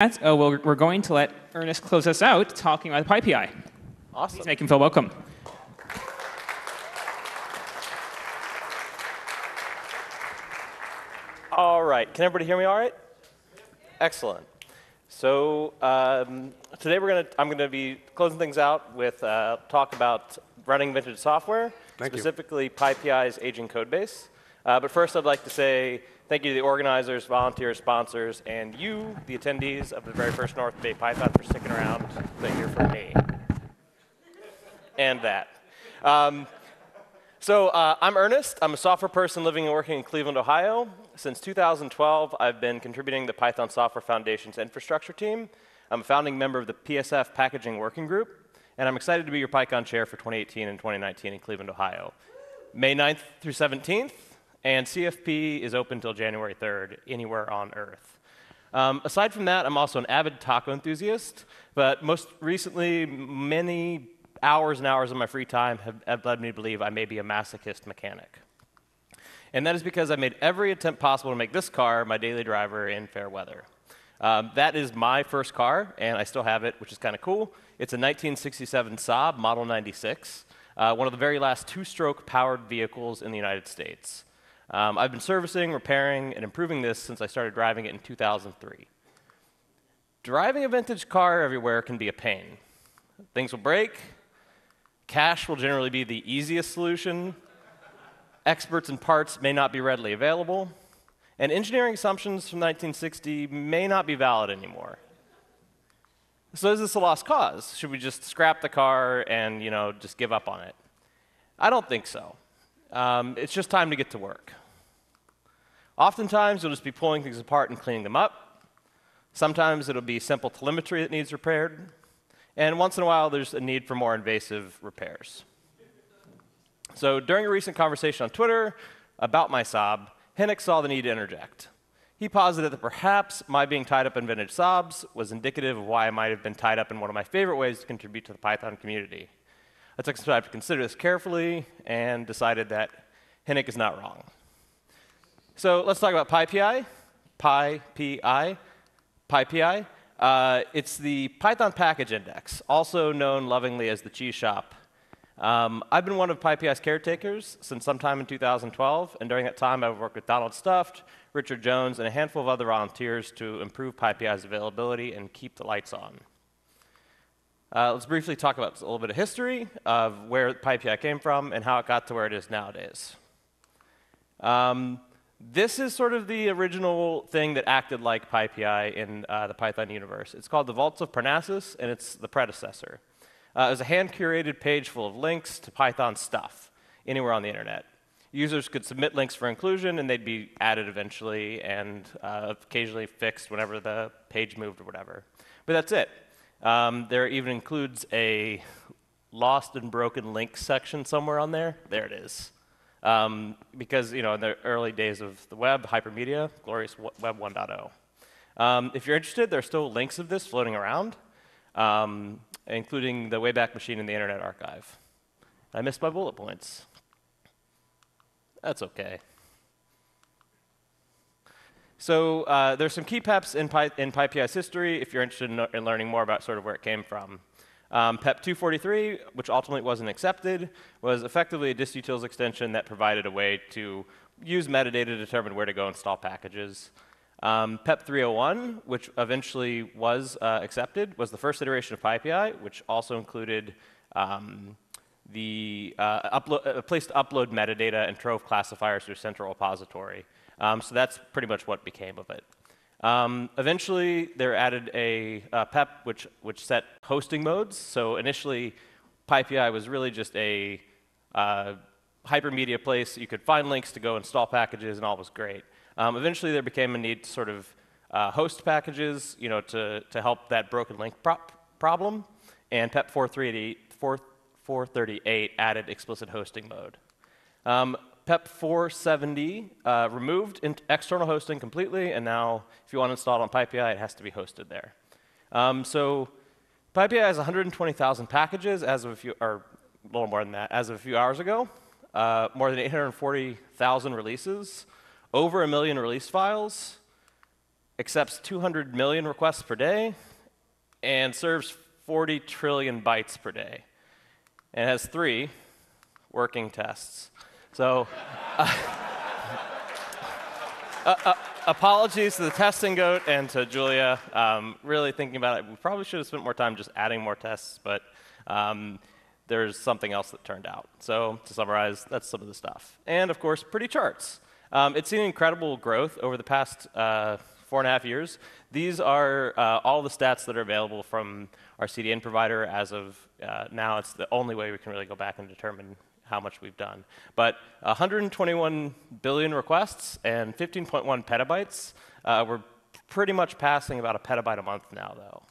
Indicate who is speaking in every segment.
Speaker 1: that, uh, we're, we're going to let Ernest close us out talking about the PyPI.
Speaker 2: Awesome.
Speaker 1: Please make him feel welcome.
Speaker 2: All right. Can everybody hear me all right? Excellent. So um, today we're gonna, I'm going to be closing things out with uh, talk about running vintage software,
Speaker 3: Thank you.
Speaker 2: specifically PyPI's aging code base. Uh, but first, I'd like to say thank you to the organizers, volunteers, sponsors, and you, the attendees of the very first North Bay Python, for sticking around to hear from me. and that. Um, so uh, I'm Ernest. I'm a software person living and working in Cleveland, Ohio. Since 2012, I've been contributing to the Python Software Foundation's infrastructure team. I'm a founding member of the PSF Packaging Working Group, and I'm excited to be your PyCon chair for 2018 and 2019 in Cleveland, Ohio. May 9th through 17th, and CFP is open until January 3rd, anywhere on Earth. Um, aside from that, I'm also an avid taco enthusiast, but most recently, many hours and hours of my free time have, have led me to believe I may be a masochist mechanic. And that is because I made every attempt possible to make this car my daily driver in fair weather. Um, that is my first car, and I still have it, which is kind of cool. It's a 1967 Saab Model 96, uh, one of the very last two-stroke powered vehicles in the United States. Um, I've been servicing, repairing, and improving this since I started driving it in 2003. Driving a vintage car everywhere can be a pain. Things will break. Cash will generally be the easiest solution. Experts and parts may not be readily available. And engineering assumptions from 1960 may not be valid anymore. So is this a lost cause? Should we just scrap the car and, you know, just give up on it? I don't think so. Um, it's just time to get to work. Oftentimes, you'll just be pulling things apart and cleaning them up. Sometimes it'll be simple telemetry that needs repaired. And once in a while, there's a need for more invasive repairs. So during a recent conversation on Twitter about my Saab, Hynek saw the need to interject. He posited that perhaps my being tied up in vintage Saabs was indicative of why I might have been tied up in one of my favorite ways to contribute to the Python community. I took some time to consider this carefully and decided that Hynek is not wrong. So let's talk about PyPI. PyPI. PyPI. Uh, it's the Python package index, also known lovingly as the cheese shop. Um, I've been one of PyPI's caretakers since sometime in 2012, and during that time I've worked with Donald Stuft, Richard Jones, and a handful of other volunteers to improve PyPI's availability and keep the lights on. Uh, let's briefly talk about a little bit of history of where PyPI came from and how it got to where it is nowadays. Um, this is sort of the original thing that acted like PyPI in uh, the Python universe. It's called the Vaults of Parnassus, and it's the predecessor. Uh, it was a hand-curated page full of links to Python stuff anywhere on the internet. Users could submit links for inclusion, and they'd be added eventually and uh, occasionally fixed whenever the page moved or whatever. But that's it. Um, there even includes a lost and broken links section somewhere on there. There it is. Um, because, you know, in the early days of the web, hypermedia, glorious web 1.0. Um, if you're interested, there are still links of this floating around, um, including the Wayback Machine and the Internet Archive. I missed my bullet points. That's okay. So uh, there's some key PEPs in, Py in PyPI's history if you're interested in, in, learning more about sort of where it came from. Um, PEP 243, which ultimately wasn't accepted, was effectively a distutils extension that provided a way to use metadata to determine where to go install packages. Um, PEP 301, which eventually was uh, accepted, was the first iteration of PyPI, which also included um, the uh, a place to upload metadata and trove classifiers a central repository. Um, so that's pretty much what became of it. Um, eventually, they added a, a, PEP which, which set hosting modes. So initially, PyPI was really just a uh, hypermedia place. You could find links to go install packages, and all was great. Um, eventually, there became a need to sort of uh, host packages, you know, to, to help that broken link pro problem. And PEP 438, 4, 438 added explicit hosting mode. Um, PEP 470 uh, removed external hosting completely, and now if you want to install it on PyPI, it has to be hosted there. Um, so PyPI has 120,000 packages as of a few, or a little more than that, as of a few hours ago. Uh, more than 840,000 releases, over a million release files, accepts 200 million requests per day, and serves 40 trillion bytes per day. And has three working tests. So, uh, uh, uh, apologies to the testing goat and to Julia. Um, really thinking about it, we probably should have spent more time just adding more tests, but um, there's something else that turned out. So, to summarize, that's some of the stuff. And of course, pretty charts. Um, it's seen incredible growth over the past uh, four and a half years. These are uh, all the stats that are available from our CDN provider as of uh, now. It's the only way we can really go back and determine how much we've done. But 121 billion requests and 15.1 petabytes. Uh, we're pretty much passing about a petabyte a month now, though.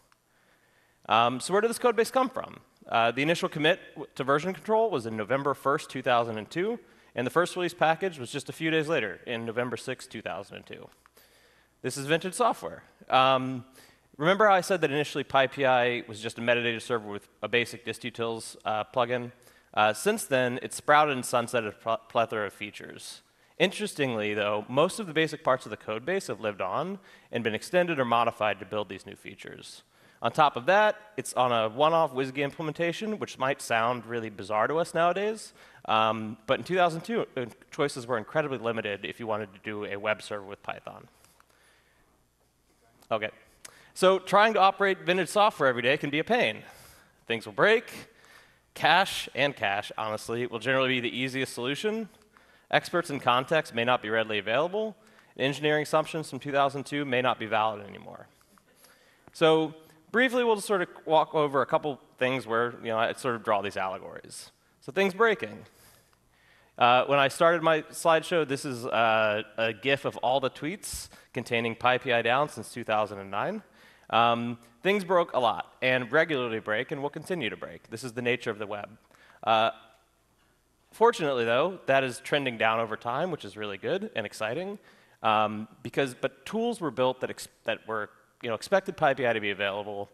Speaker 2: Um, so where did this code base come from? Uh, the initial commit to version control was in November 1st, 2002, and the first release package was just a few days later, in November 6, 2002. This is vintage software. Um, remember how I said that initially PyPI was just a metadata server with a basic distutils uh, plugin? Uh, since then, it's sprouted and sunsetted a plethora of features. Interestingly, though, most of the basic parts of the code base have lived on and been extended or modified to build these new features. On top of that, it's on a one-off WSGI implementation, which might sound really bizarre to us nowadays. Um, but in 2002, uh, choices were incredibly limited if you wanted to do a web server with Python. Okay. So trying to operate vintage software every day can be a pain. Things will break. Cache and cache, honestly, will generally be the easiest solution. Experts in context may not be readily available. Engineering assumptions from 2002 may not be valid anymore. So briefly, we'll just sort of walk over a couple things where you know I sort of draw these allegories. So things breaking. Uh, when I started my slideshow, this is uh, a GIF of all the tweets containing PyPI down since 2009. Um, things broke a lot and regularly break and will continue to break. This is the nature of the web. Uh, fortunately, though, that is trending down over time, which is really good and exciting. Um, because, but tools were built that, that were, you know, expected PyPI to be available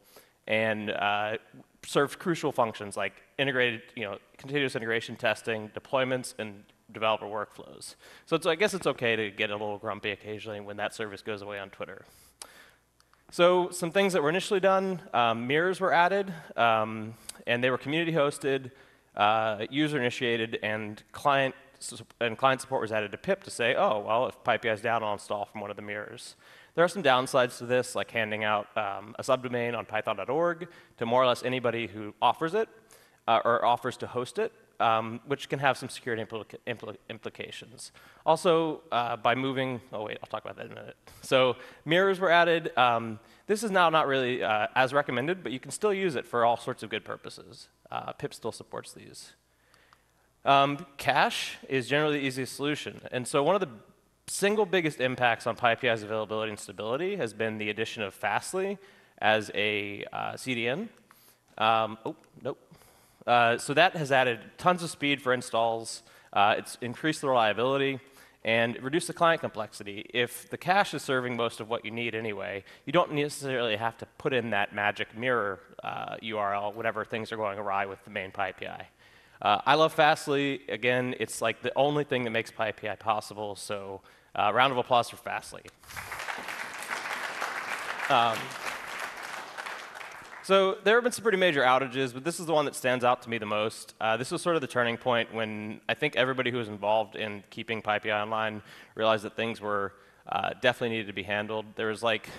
Speaker 2: and uh, served crucial functions like integrated, you know, continuous integration testing, deployments, and developer workflows. So I guess it's okay to get a little grumpy occasionally when that service goes away on Twitter. So some things that were initially done, um, mirrors were added, um, and they were community hosted, uh, user initiated, and client and client support was added to pip to say, oh, well, if PyPI is down, I'll install from one of the mirrors. There are some downsides to this, like handing out um, a subdomain on python.org to more or less anybody who offers it uh, or offers to host it, um, which can have some security implica impl implications. Also, uh, by moving, oh wait, I'll talk about that in a minute. So mirrors were added. Um, this is now not really uh, as recommended, but you can still use it for all sorts of good purposes. Uh, pip still supports these. Um, cache is generally the easiest solution. And so one of the single biggest impacts on PyPI's availability and stability has been the addition of Fastly as a uh, CDN. Um, oh, nope. Uh, so that has added tons of speed for installs. Uh, it's increased the reliability and reduced the client complexity. If the cache is serving most of what you need anyway, you don't necessarily have to put in that magic mirror URL uh, whenever things are going awry with the main PyPI. Uh, I love Fastly. Again, it's like the only thing that makes PyPI possible, so uh, round of applause for Fastly. Um, so there have been some pretty major outages, but this is the one that stands out to me the most. Uh, this was sort of the turning point when I think everybody who was involved in keeping PyPI online realized that things were uh, definitely needed to be handled. There was like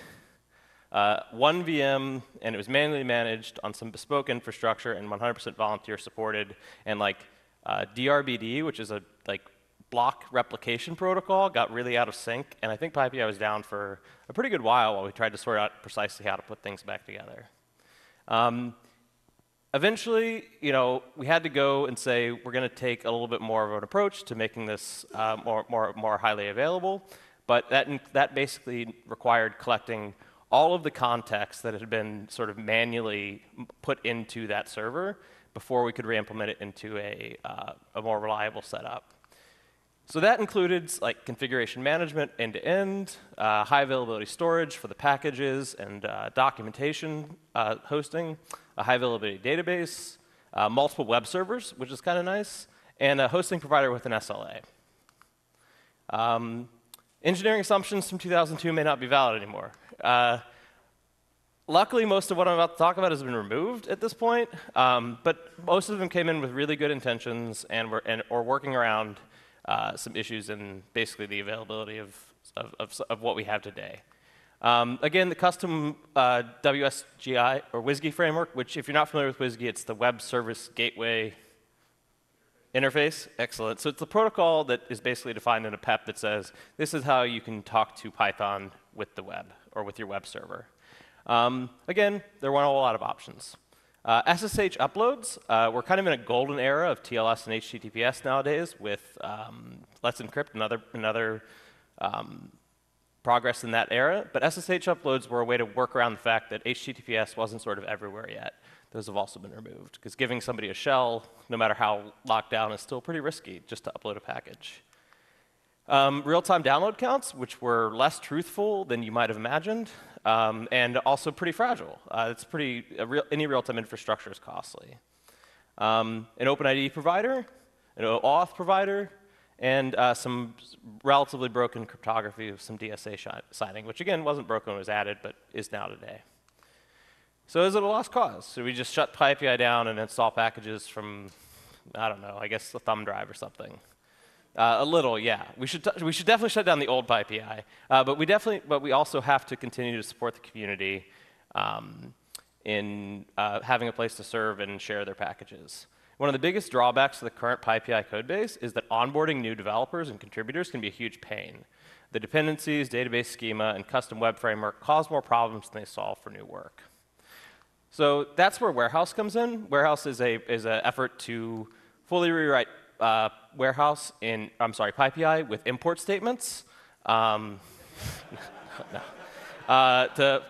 Speaker 2: uh, one VM, and it was manually managed on some bespoke infrastructure and 100% volunteer supported. And like uh, DRBD, which is a like block replication protocol, got really out of sync. And I think PyPI was down for a pretty good while while we tried to sort out precisely how to put things back together. Um, eventually, you know, we had to go and say we're going to take a little bit more of an approach to making this uh, more, more, more highly available. But that, that basically required collecting all of the context that had been sort of manually put into that server before we could re-implement it into a, uh, a more reliable setup. So that included like configuration management end-to-end, uh, high availability storage for the packages and uh, documentation uh, hosting, a high availability database, uh, multiple web servers, which is kind of nice, and a hosting provider with an SLA. Um, Engineering assumptions from 2002 may not be valid anymore. Uh, luckily, most of what I'm about to talk about has been removed at this point, um, but most of them came in with really good intentions and were and, or working around uh, some issues in basically the availability of, of, of, of what we have today. Um, again, the custom uh, WSGI or WSGI framework, which if you're not familiar with WSGI, it's the Web Service Gateway interface. Excellent. So it's the protocol that is basically defined in a PEP that says this is how you can talk to Python with the web or with your web server. Um, again, there weren't a lot of options. Uh, SSH uploads, uh, we're kind of in a golden era of TLS and HTTPS nowadays with um, Let's Encrypt and other, um, progress in that era. But SSH uploads were a way to work around the fact that HTTPS wasn't sort of everywhere yet. Those have also been removed because giving somebody a shell, no matter how locked down, is still pretty risky just to upload a package. Um, real-time download counts, which were less truthful than you might have imagined, um, and also pretty fragile. Uh, it's pretty real, any real-time infrastructure is costly. Um, an OpenID provider, an OAuth provider, and uh, some relatively broken cryptography of some DSA signing, which again wasn't broken when it was added, but is now today. So is it a lost cause? Should we just shut PyPI down and install packages from, I don't know, I guess a thumb drive or something? Uh, a little, yeah. We should, we should definitely shut down the old PyPI, uh, but we definitely, but we also have to continue to support the community um, in uh, having a place to serve and share their packages. One of the biggest drawbacks to the current PyPI codebase is that onboarding new developers and contributors can be a huge pain. The dependencies, database schema, and custom web framework cause more problems than they solve for new work. So that's where Warehouse comes in. Warehouse is a is an effort to fully rewrite uh, warehouse in, I'm sorry, PyPI with import statements. Um, no. uh, to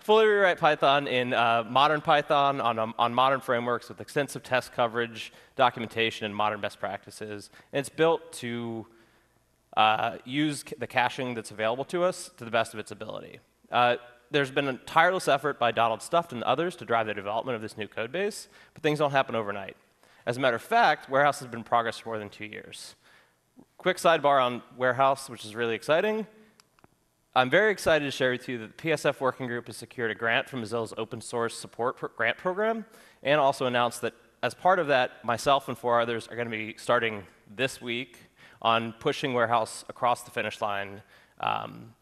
Speaker 2: fully rewrite Python in uh, modern Python on, um, on modern frameworks with extensive test coverage, documentation, and modern best practices. And it's built to uh, use the caching that's available to us to the best of its ability. Uh, there's been a tireless effort by Donald Stuft and others to drive the development of this new code base, but things don't happen overnight. As a matter of fact, Warehouse has been in progress for more than two years. Quick sidebar on Warehouse, which is really exciting. I'm very excited to share with you that the PSF Working Group has secured a grant from Mozilla's open source support pro grant program, and also announced that as part of that, myself and four others are going to be starting this week on pushing Warehouse across the finish line um,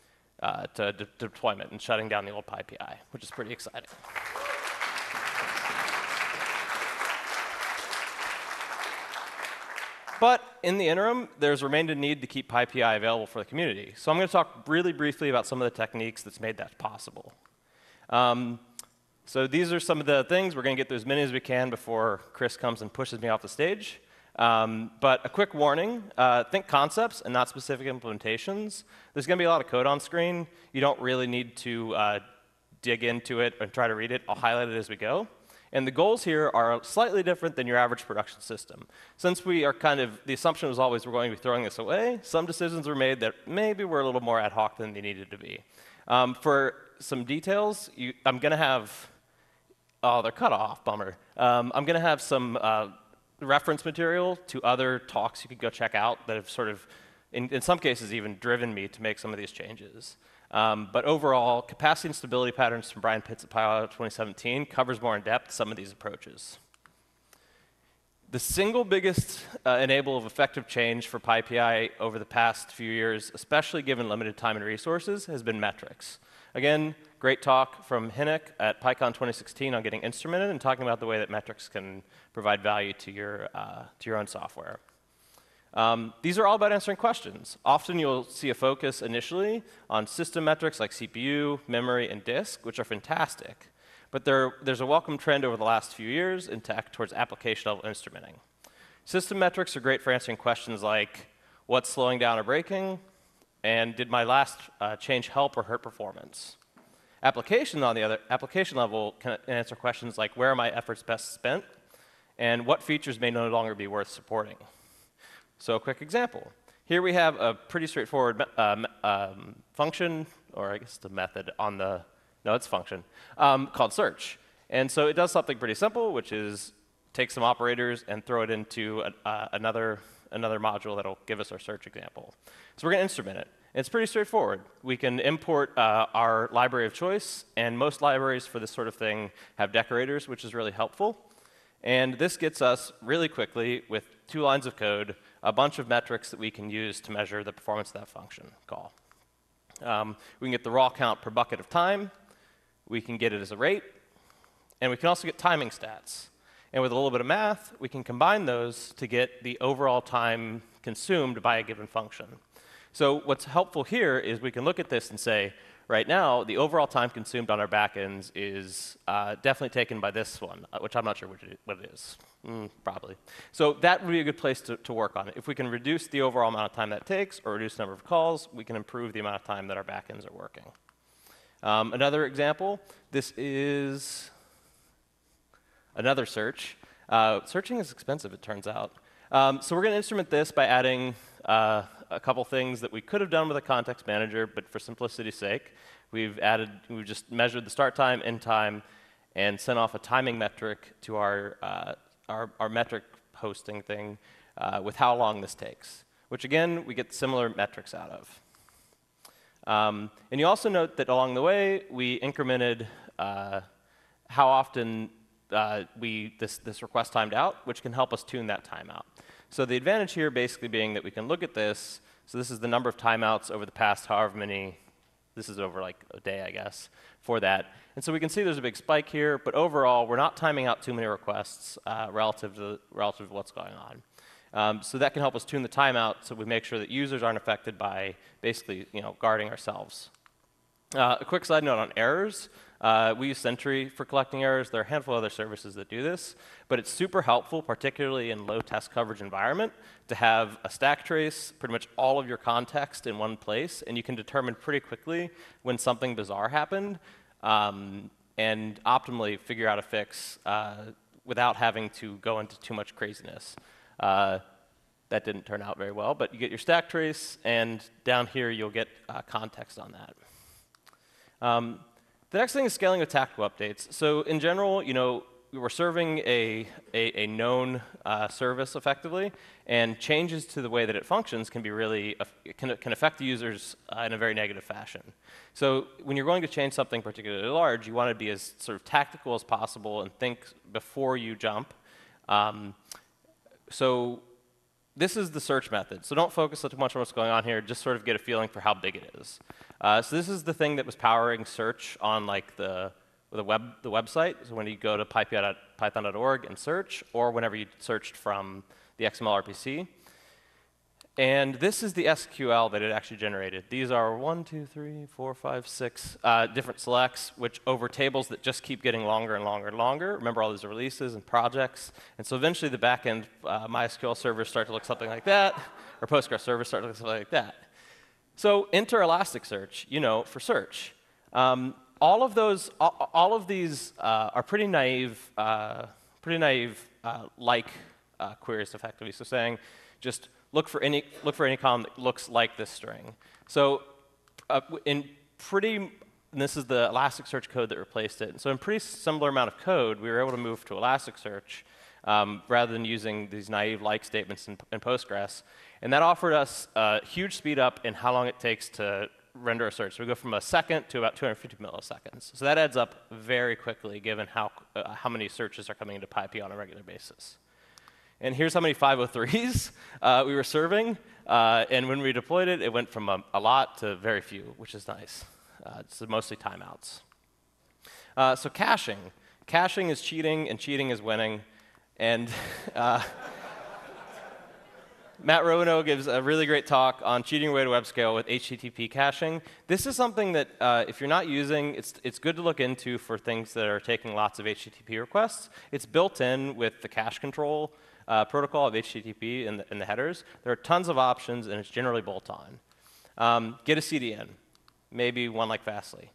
Speaker 2: uh, to de deployment and shutting down the old PyPI, which is pretty exciting. But in the interim, there's remained a need to keep PyPI available for the community. So I'm going to talk really briefly about some of the techniques that's made that possible. Um, so these are some of the things. We're going to get through as many as we can before Chris comes and pushes me off the stage. Um, but a quick warning, uh, think concepts and not specific implementations. There's going to be a lot of code on screen. You don't really need to uh, dig into it and try to read it. I'll highlight it as we go. And the goals here are slightly different than your average production system. Since we are kind of, the assumption was always we're going to be throwing this away, some decisions were made that maybe were a little more ad hoc than they needed to be. Um, for some details, you, I'm going to have, oh, they're cut off, bummer. Um, I'm going to have some uh, reference material to other talks you could go check out that have sort of, in, in some cases, even driven me to make some of these changes. Um, but overall, capacity and stability patterns from Brian Pitts at PyOhio 2017 covers more in depth some of these approaches. The single biggest uh, enable of effective change for PyPI over the past few years, especially given limited time and resources, has been metrics. Again, great talk from Hynek at PyCon 2016 on getting instrumented and talking about the way that metrics can provide value to your, uh, to your own software. Um, these are all about answering questions. Often you'll see a focus initially on system metrics like CPU, memory, and disk, which are fantastic. But there, there's a welcome trend over the last few years in tech towards application level instrumenting. System metrics are great for answering questions like, what's slowing down or breaking? And did my last uh, change help or hurt performance? Application, on the other, application level can answer questions like, where are my efforts best spent? And what features may no longer be worth supporting? So a quick example. Here we have a pretty straightforward um, um, function, or I guess the method on the, no, it's function, um, called search. And so it does something pretty simple, which is take some operators and throw it into uh, another, another module that'll give us our search example. So we're going to instrument it. It's pretty straightforward. We can import uh, our library of choice, and most libraries for this sort of thing have decorators, which is really helpful. And this gets us really quickly, with two lines of code, a bunch of metrics that we can use to measure the performance of that function call. Um, we can get the raw count per bucket of time, we can get it as a rate, and we can also get timing stats. And with a little bit of math, we can combine those to get the overall time consumed by a given function. So what's helpful here is we can look at this and say, right now, the overall time consumed on our backends is uh, definitely taken by this one, uh, which I'm not sure what it is. Mm, probably. So that would be a good place to, to work on it. If we can reduce the overall amount of time that takes or reduce the number of calls, we can improve the amount of time that our backends are working. Um, another example, this is another search. Uh, searching is expensive, it turns out. Um, so we're going to instrument this by adding uh, a couple things that we could have done with a context manager, but for simplicity's sake, we've added, we've just measured the start time, end time, and sent off a timing metric to our, uh, our, our, metric hosting thing uh, with how long this takes, which again, we get similar metrics out of. Um, and you also note that along the way, we incremented uh, how often uh, we, this, this request timed out, which can help us tune that timeout. So the advantage here basically being that we can look at this. So this is the number of timeouts over the past however many, this is over like a day, I guess, for that. And so we can see there's a big spike here, but overall, we're not timing out too many requests uh, relative, to, relative to what's going on. Um, so that can help us tune the timeout so we make sure that users aren't affected by basically you know, guarding ourselves. Uh, a quick side note on errors. Uh, we use Sentry for collecting errors. There are a handful of other services that do this, but it's super helpful, particularly in low test coverage environment, to have a stack trace, pretty much all of your context in one place, and you can determine pretty quickly when something bizarre happened, um, and optimally figure out a fix uh, without having to go into too much craziness. Uh, that didn't turn out very well, but you get your stack trace, and down here you'll get uh, context on that. Um, the next thing is scaling with tactical updates. So in general, you know, we're serving a, a, a known uh, service effectively, and changes to the way that it functions can be really, can, can affect the users uh, in a very negative fashion. So when you're going to change something particularly large, you want to be as sort of tactical as possible and think before you jump. Um, so this is the search method. So don't focus too much on what's going on here. Just sort of get a feeling for how big it is. Uh, so this is the thing that was powering search on like the the web the website. So when you go to python.org and search, or whenever you searched from the XML RPC. And this is the SQL that it actually generated. These are one, two, three, four, five, six uh, different selects, which over tables that just keep getting longer and longer and longer. Remember all these releases and projects. And so eventually the backend uh, MySQL servers start to look something like that, or Postgres servers start to look something like that. So enter Elasticsearch, you know, for search. Um, all of those, all, of these uh, are pretty naive, uh, pretty naive uh, like uh, queries effectively. So saying just look for any, look for any column that looks like this string. So uh, in pretty, this is the Elasticsearch code that replaced it. And so in pretty similar amount of code, we were able to move to Elasticsearch um, rather than using these naive like statements in, in, Postgres. And that offered us a huge speed up in how long it takes to render a search. So we go from a second to about 250 milliseconds. So that adds up very quickly given how, uh, how many searches are coming into PyPI on a regular basis. And here's how many 503s uh, we were serving. Uh, and when we deployed it, it went from a, a lot to very few, which is nice. Uh, it's mostly timeouts. Uh, so caching. Caching is cheating, and cheating is winning. And uh, Matt Roweno gives a really great talk on cheating away to web scale with HTTP caching. This is something that, uh, if you're not using, it's, it's good to look into for things that are taking lots of HTTP requests. It's built in with the cache control uh, protocol of HTTP in the, in the, headers. There are tons of options, and it's generally bolt-on. Um, get a CDN, maybe one like Fastly.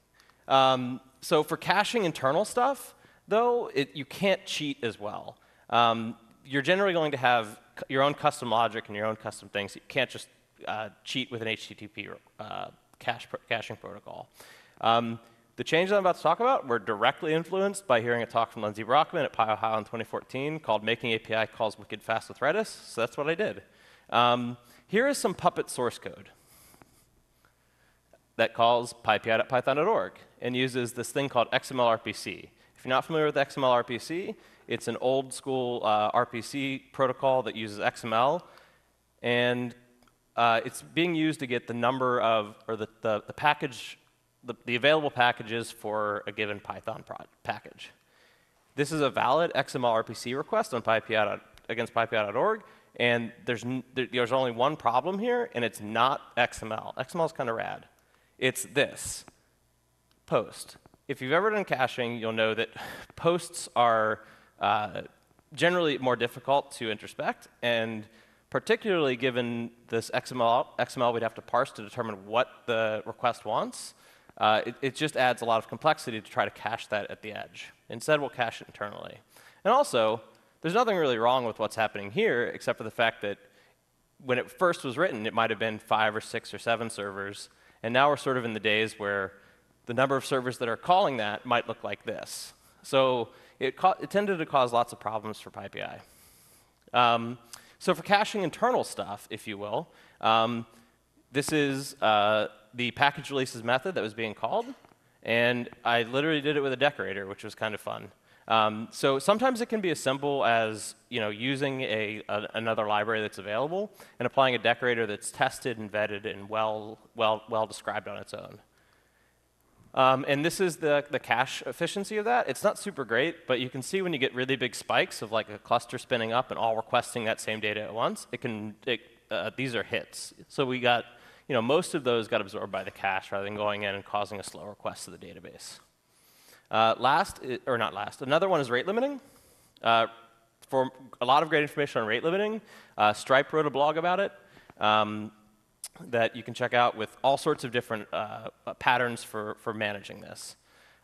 Speaker 2: Um, so for caching internal stuff, though, it, you can't cheat as well. Um, you're generally going to have your own custom logic and your own custom things. You can't just uh, cheat with an HTTP uh, cache caching protocol. Um, the changes I'm about to talk about were directly influenced by hearing a talk from Lindsey Brockman at PyOhio in 2014 called Making API Calls Wicked Fast with Redis, so that's what I did. Um, here is some Puppet source code. that calls pypi.python.org and uses this thing called XML-RPC. If you're not familiar with XML-RPC, it's an old school uh, RPC protocol that uses XML, and uh, it's being used to get the number of, or the, the, the package, the, the available packages for a given Python package. This is a valid XML RPC request on PyPI against PyPI.org, and there's, there's only one problem here, and it's not XML. XML is kind of rad. It's this, post. If you've ever done caching, you'll know that posts are uh, generally more difficult to introspect, and particularly given this XML, XML we'd have to parse to determine what the request wants, uh, it, it, just adds a lot of complexity to try to cache that at the edge. Instead, we'll cache it internally. And also, there's nothing really wrong with what's happening here, except for the fact that when it first was written, it might have been five or six or seven servers. And now we're sort of in the days where the number of servers that are calling that might look like this. So it, it tended to cause lots of problems for PyPI. Um, so for caching internal stuff, if you will, um, this is uh, the package releases method that was being called. And I literally did it with a decorator, which was kind of fun. Um, so sometimes it can be as simple as you know, using a, a, another library that's available and applying a decorator that's tested and vetted and well, well, well described on its own. Um, and this is the, the cache efficiency of that. It's not super great, but you can see when you get really big spikes of like a cluster spinning up and all requesting that same data at once, it can, it, uh, these are hits. So we got, you know, most of those got absorbed by the cache rather than going in and causing a slow request to the database. Uh, last, or not last, another one is rate limiting. Uh, for a lot of great information on rate limiting, uh, Stripe wrote a blog about it. Um, that you can check out with all sorts of different uh, uh, patterns for, for managing this.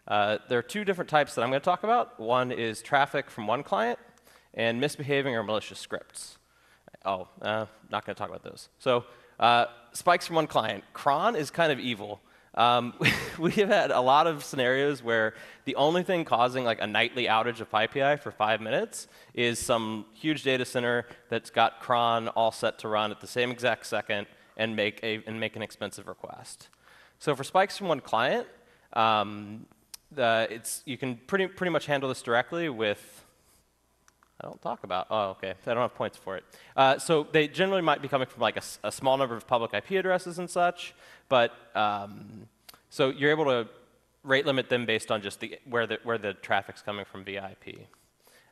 Speaker 2: Uh, there are two different types that I'm going to talk about. One is traffic from one client and misbehaving or malicious scripts. Oh, not going to talk about those. So spikes from one client. Cron is kind of evil. Um, we have had a lot of scenarios where the only thing causing like a nightly outage of PyPI for five minutes is some huge data center that's got cron all set to run at the same exact second and make, a, and make an expensive request. So for spikes from one client, um, the, it's, you can pretty, pretty much handle this directly with, I don't talk about, oh, okay, I don't have points for it. Uh, so they generally might be coming from like a, a, small number of public IP addresses and such, but um, so you're able to rate limit them based on just the, where, the, where the traffic's coming from via IP.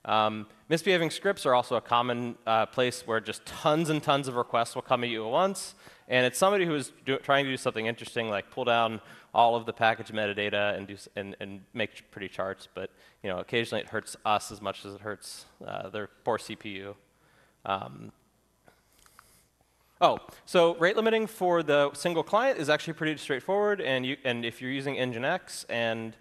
Speaker 2: Um, misbehaving scripts are also a common uh, place where just tons and tons of requests will come at you at once. And it's somebody who is do, trying to do something interesting, like pull down all of the package metadata and, do, and, and make pretty charts. But you know, occasionally it hurts us as much as it hurts uh, their poor CPU. Um, oh, so rate limiting for the single client is actually pretty straightforward. And, you, and if you're using Nginx and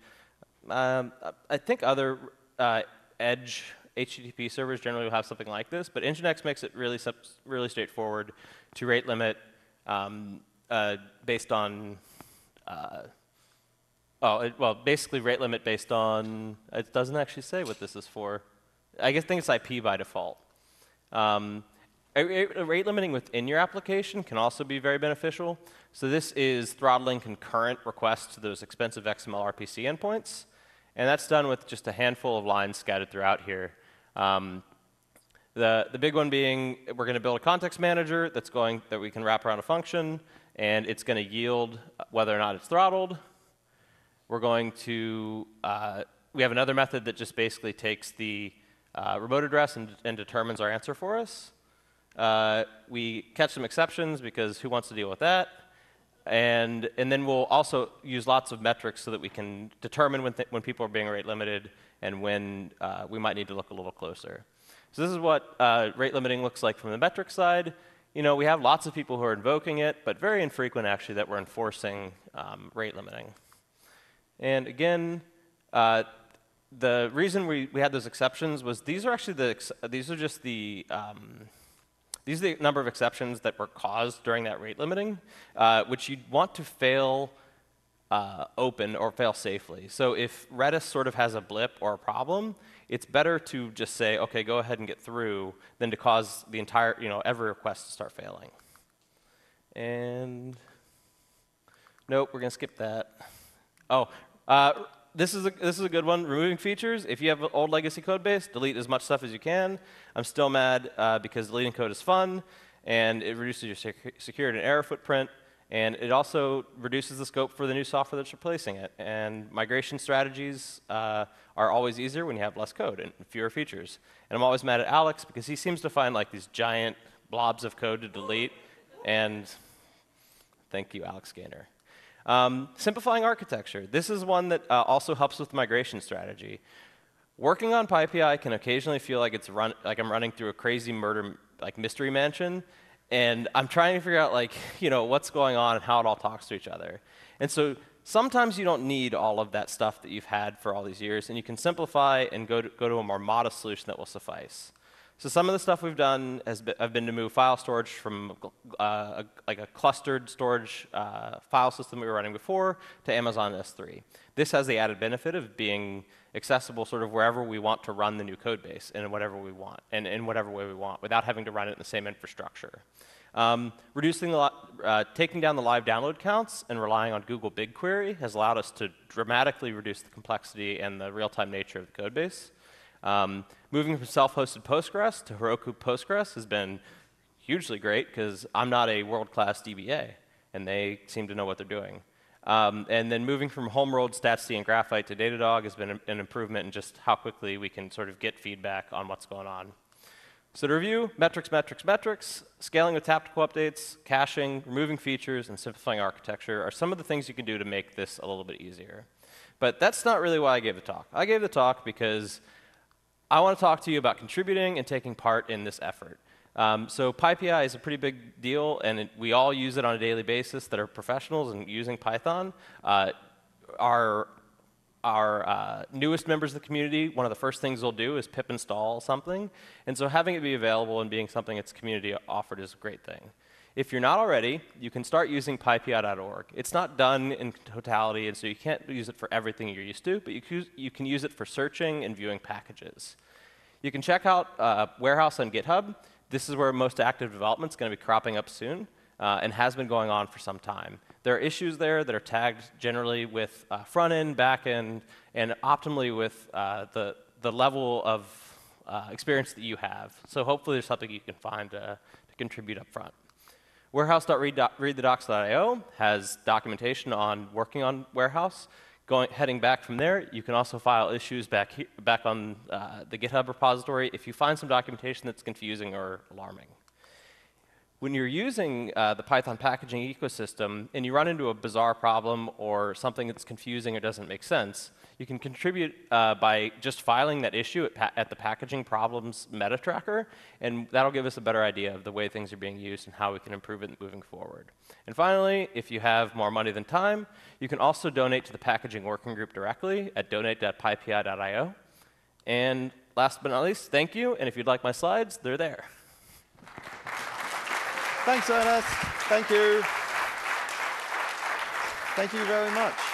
Speaker 2: um, I think other uh, edge HTTP servers generally will have something like this, but Nginx makes it really, really straightforward to rate limit um, uh, based on, uh, oh, it, well, basically rate limit based on, it doesn't actually say what this is for. I guess think it's IP by default. Um, rate limiting within your application can also be very beneficial. So this is throttling concurrent requests to those expensive XML RPC endpoints. And that's done with just a handful of lines scattered throughout here. Um, the, the big one being we're going to build a context manager that's going that we can wrap around a function, and it's going to yield whether or not it's throttled. We're going to uh, we have another method that just basically takes the uh, remote address and, and, determines our answer for us. Uh, we catch some exceptions because who wants to deal with that? And, and then we'll also use lots of metrics so that we can determine when, when people are being rate limited and when uh, we might need to look a little closer. So this is what uh, rate limiting looks like from the metric side. You know, we have lots of people who are invoking it, but very infrequent actually that we're enforcing um, rate limiting. And again, uh, the reason we, we had those exceptions was these are actually the, these are just the, um, these are the number of exceptions that were caused during that rate limiting, uh, which you'd want to fail uh, open or fail safely. So if Redis sort of has a blip or a problem, it's better to just say, okay, go ahead and get through than to cause the entire, you know, every request to start failing. And Nope, we're going to skip that. Oh, uh, this is a this is a good one. Removing features. If you have an old legacy code base, delete as much stuff as you can. I'm still mad uh, because deleting code is fun, and it reduces your sec- security and error footprint, and it also reduces the scope for the new software that's replacing it. And migration strategies uh, are always easier when you have less code and fewer features. And I'm always mad at Alex because he seems to find like these giant blobs of code to delete, and thank you, Alex Gaynor. Um, simplifying architecture. This is one that uh, also helps with migration strategy. Working on PyPI can occasionally feel like it's run, like I'm running through a crazy murder like mystery mansion, and I'm trying to figure out like you know what's going on and how it all talks to each other. And so sometimes you don't need all of that stuff that you've had for all these years, and you can simplify and go to, go to a more modest solution that will suffice. So some of the stuff we've done has been, have been to move file storage from uh, a, like a clustered storage uh, file system we were running before to Amazon S3. This has the added benefit of being accessible sort of wherever we want to run the new code base and whatever we want and in whatever way we want without having to run it in the same infrastructure. Um, reducing the, uh, taking down the live download counts and relying on Google BigQuery has allowed us to dramatically reduce the complexity and the real-time nature of the code base. Um, moving from self-hosted Postgres to Heroku Postgres has been hugely great because I'm not a world-class DBA, and they seem to know what they're doing. Um, and then moving from home-rolled StatsD and Graphite to Datadog has been an improvement in just how quickly we can sort of get feedback on what's going on. So to review, metrics, metrics, metrics, scaling with tactical updates, caching, removing features, and simplifying architecture are some of the things you can do to make this a little bit easier. But that's not really why I gave the talk. I gave the talk because I want to talk to you about contributing and taking part in this effort. Um, so PyPI is a pretty big deal, and it, we all use it on a daily basis that are professionals and using Python. Uh, our our uh, newest members of the community, one of the first things they'll do is pip install something. And so having it be available and being something that's community offered is a great thing. If you're not already, you can start using pypi.org. It's not done in totality, and so you can't use it for everything you're used to, but you, you can use it for searching and viewing packages. You can check out uh, Warehouse on GitHub. This is where most active development is going to be cropping up soon uh, and has been going on for some time. There are issues there that are tagged generally with uh, front end, back end, and optimally with uh, the, the level of uh, experience that you have. So hopefully there's something you can find to contribute up front. Warehouse.readthedocs.io has documentation on working on Warehouse. Going, heading back from there, you can also file issues back, back on uh, the GitHub repository if you find some documentation that's confusing or alarming. When you're using uh, the Python packaging ecosystem and you run into a bizarre problem or something that's confusing or doesn't make sense, you can contribute uh, by just filing that issue at, at, the packaging problems meta tracker, and that'll give us a better idea of the way things are being used and how we can improve it moving forward. And finally, if you have more money than time, you can also donate to the packaging working group directly at donate.pypi.io. And last but not least, thank you, and if you'd like my slides, they're there.
Speaker 3: Thanks, Ernest. Thank you. Thank you very much.